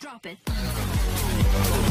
Drop it.